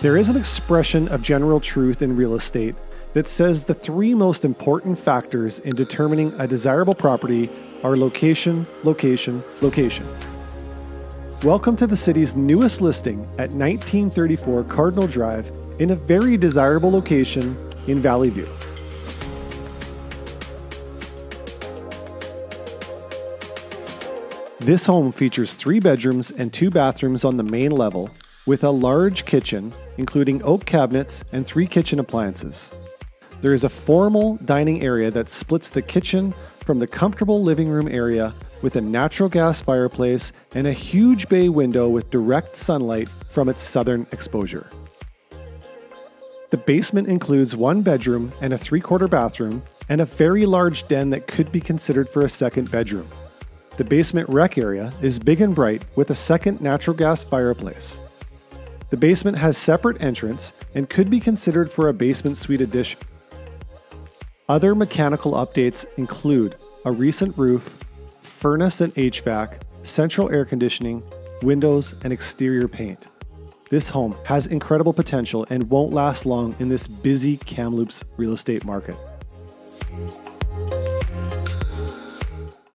There is an expression of general truth in real estate that says the three most important factors in determining a desirable property are location, location, location. Welcome to the city's newest listing at 1934 Cardinal Drive in a very desirable location in Valley View. This home features three bedrooms and two bathrooms on the main level, with a large kitchen, including oak cabinets and three kitchen appliances. There is a formal dining area that splits the kitchen from the comfortable living room area with a natural gas fireplace and a huge bay window with direct sunlight from its southern exposure. The basement includes one bedroom and a three quarter bathroom, and a very large den that could be considered for a second bedroom. The basement rec area is big and bright with a second natural gas fireplace. The basement has separate entrance and could be considered for a basement suite addition. Other mechanical updates include a recent roof, furnace and HVAC, central air conditioning, windows, and exterior paint. This home has incredible potential and won't last long in this busy Kamloops real estate market.